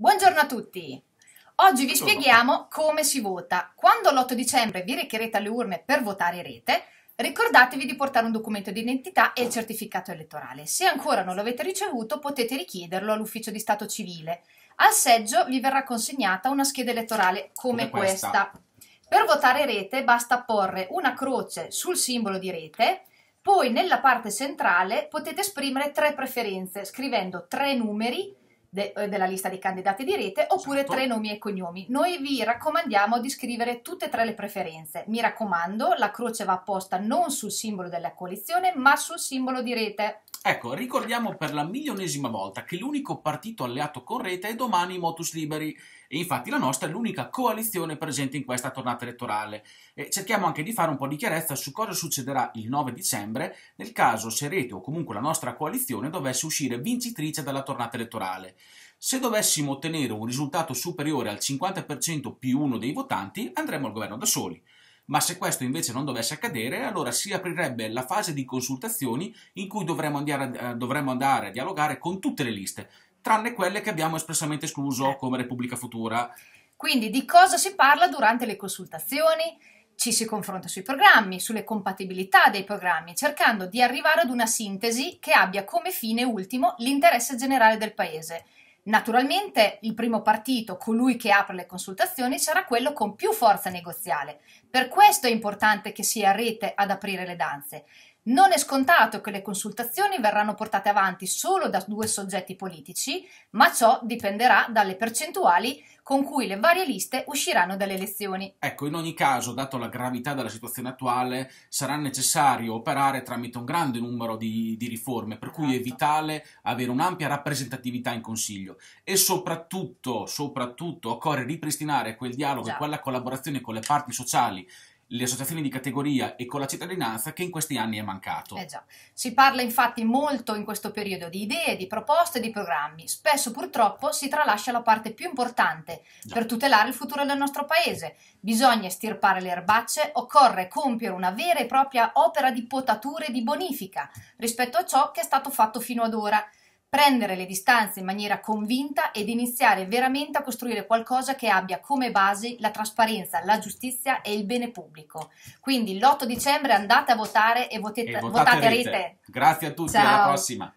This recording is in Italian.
Buongiorno a tutti! Oggi vi spieghiamo come si vota. Quando l'8 dicembre vi recherete alle urne per votare rete, ricordatevi di portare un documento di identità e il certificato elettorale. Se ancora non lo avete ricevuto, potete richiederlo all'ufficio di Stato civile. Al seggio vi verrà consegnata una scheda elettorale come, come questa. questa. Per votare rete basta porre una croce sul simbolo di rete, poi nella parte centrale potete esprimere tre preferenze scrivendo tre numeri de- eh, della lista dei candidati di rete oppure esatto. tre nomi e cognomi. Noi vi raccomandiamo di scrivere tutte e tre le preferenze. Mi raccomando, la croce va apposta non sul simbolo della coalizione ma sul simbolo di rete. Ecco, ricordiamo per la milionesima volta che l'unico partito alleato con Rete è domani Motus Liberi e infatti la nostra è l'unica coalizione presente in questa tornata elettorale. E cerchiamo anche di fare un po' di chiarezza su cosa succederà il 9 dicembre nel caso se Rete o comunque la nostra coalizione dovesse uscire vincitrice dalla tornata elettorale. Se dovessimo ottenere un risultato superiore al 50% più uno dei votanti, andremo al governo da soli ma se questo invece non dovesse accadere, allora si aprirebbe la fase di consultazioni in cui dovremmo andare, a, eh, dovremmo andare a dialogare con tutte le liste, tranne quelle che abbiamo espressamente escluso come Repubblica Futura. Quindi di cosa si parla durante le consultazioni? Ci si confronta sui programmi, sulle compatibilità dei programmi, cercando di arrivare ad una sintesi che abbia come fine ultimo l'interesse generale del Paese Naturalmente il primo partito, colui che apre le consultazioni, sarà quello con più forza negoziale. Per questo è importante che sia Rete ad aprire le danze. Non è scontato che le consultazioni verranno portate avanti solo da due soggetti politici, ma ciò dipenderà dalle percentuali con cui le varie liste usciranno dalle elezioni. Ecco, in ogni caso, dato la gravità della situazione attuale, sarà necessario operare tramite un grande numero di, di riforme, per cui è esatto. vitale avere un'ampia rappresentatività in Consiglio e soprattutto, soprattutto occorre ripristinare quel dialogo e quella collaborazione con le parti sociali le associazioni di categoria e con la cittadinanza che in questi anni è mancato. Eh già. Si parla infatti molto in questo periodo di idee, di proposte, di programmi. Spesso purtroppo si tralascia la parte più importante già. per tutelare il futuro del nostro paese. Bisogna estirpare le erbacce, occorre compiere una vera e propria opera di potatura e di bonifica rispetto a ciò che è stato fatto fino ad ora prendere le distanze in maniera convinta ed iniziare veramente a costruire qualcosa che abbia come basi la trasparenza, la giustizia e il bene pubblico. Quindi l'8 dicembre andate a votare e, votete, e votate, votate rete. Grazie a tutti, Ciao. alla prossima.